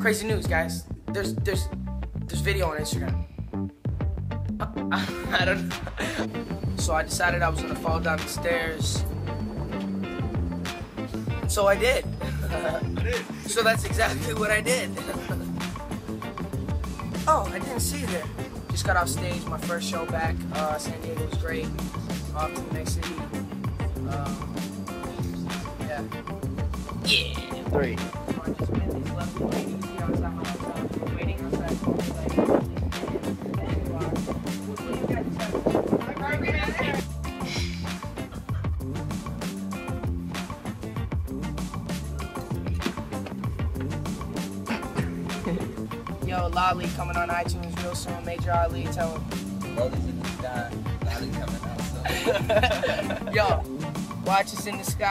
crazy news, guys. There's there's there's video on Instagram. I don't know. So I decided I was gonna fall down the stairs. So I did. so that's exactly what I did. oh, I didn't see you there. Just got off stage, my first show back. Uh, San Diego was great. Off to the next city. Um, yeah. Yeah. Three. Yo, Lolly coming on iTunes real soon. Maejor Ali, tell him. Brothers in the sky, Lolly coming out soon. Yo, watch us in the sky.